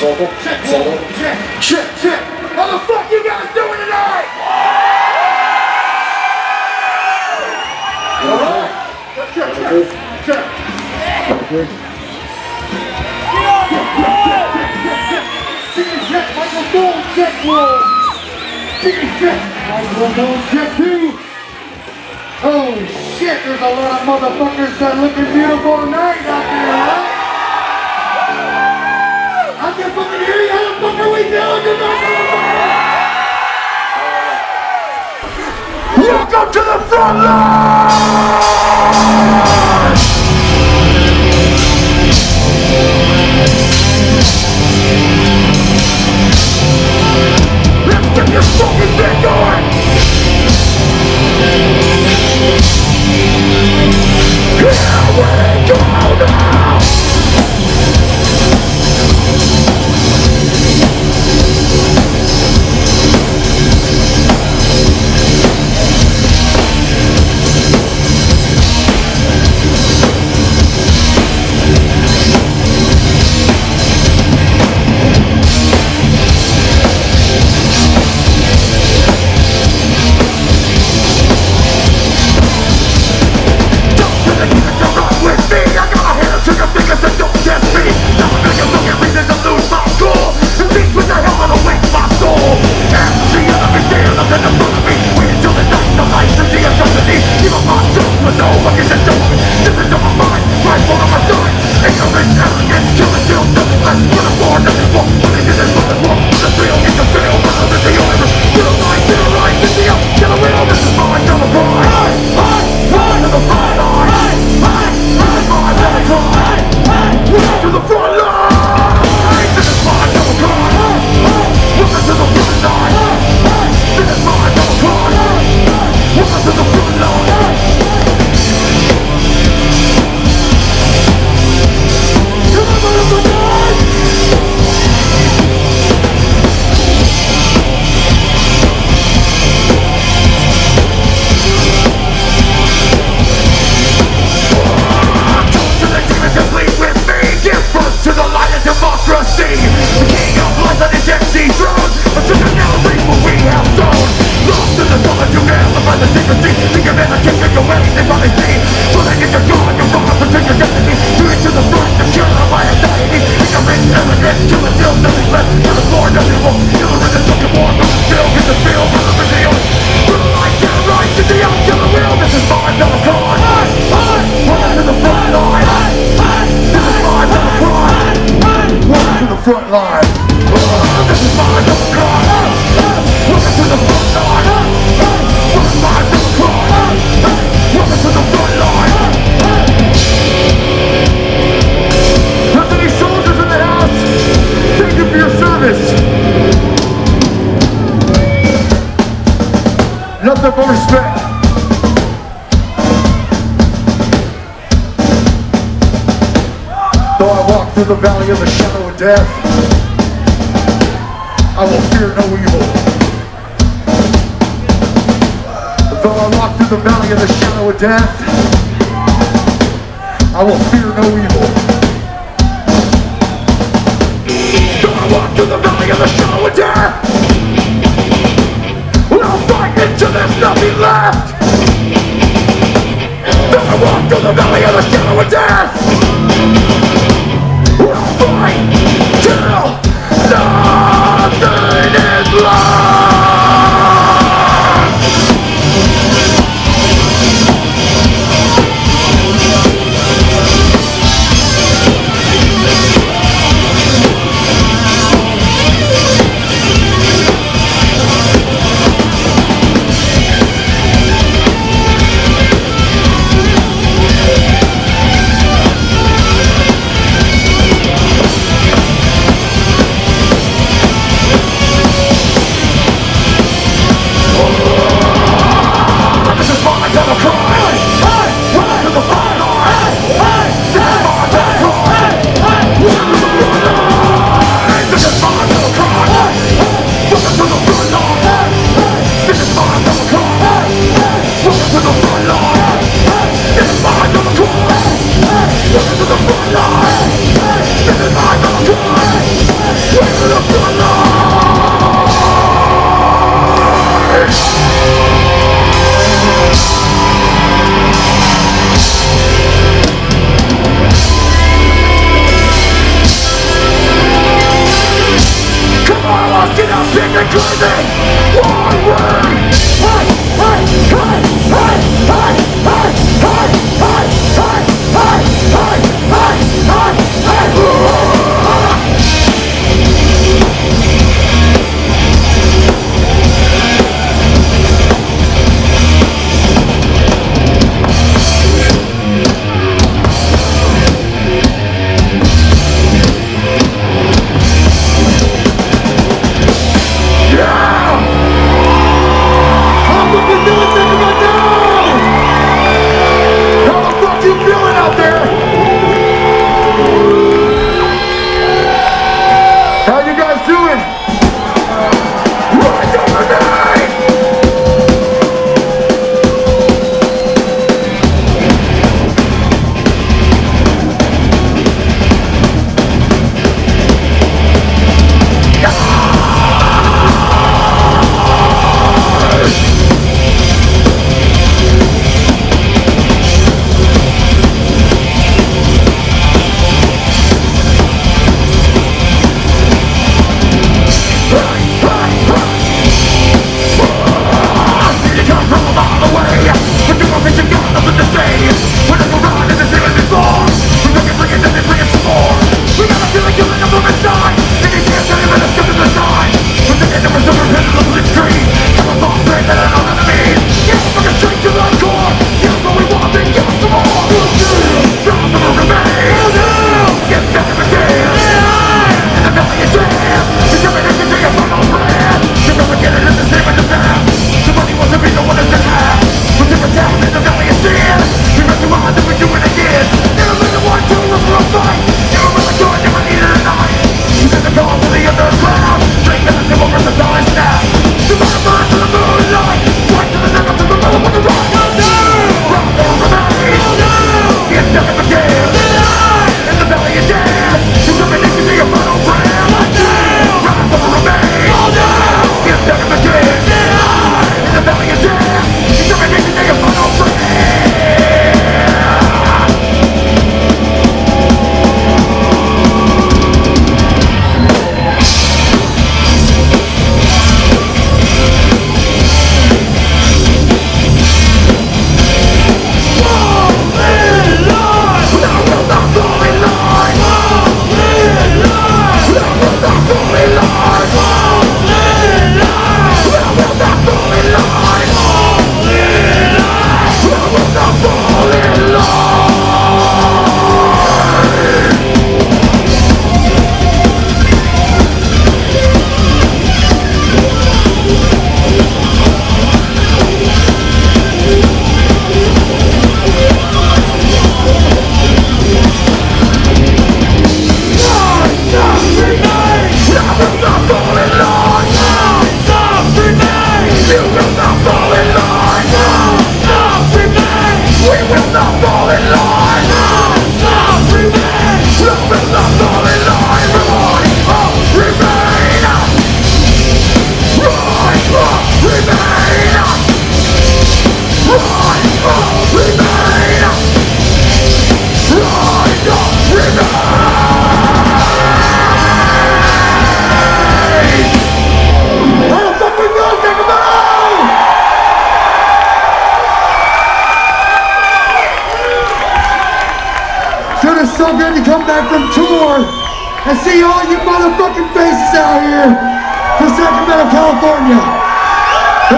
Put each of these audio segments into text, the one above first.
Circle. Circle. Check, check, check. How the fuck you guys doing tonight? All right. Check, check, check. One. Chicken check, microphone check two. Oh shit, there's a lot of motherfuckers that looking beautiful tonight out there, huh? I can't fucking hear you. How the fuck are we doing tonight? Welcome to the front line! Go now! The valley of the shadow of death, I will fear no evil. Though I walk through the valley of the shadow of death, I will fear no evil. Though I walk through the valley of the shadow of death, I'll fight until there's nothing left. Though I walk through the valley of the shadow of death.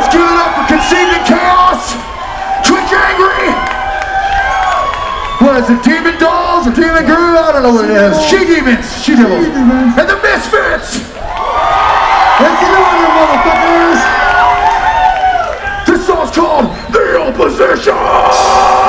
Let's give it up for Conceived in Chaos, Twitch Angry. What is it, Demon Dolls or Demon Guru? I don't know what it is. She Demons, She Devils, and the Misfits. Let's get on you motherfuckers. This song's called The Opposition.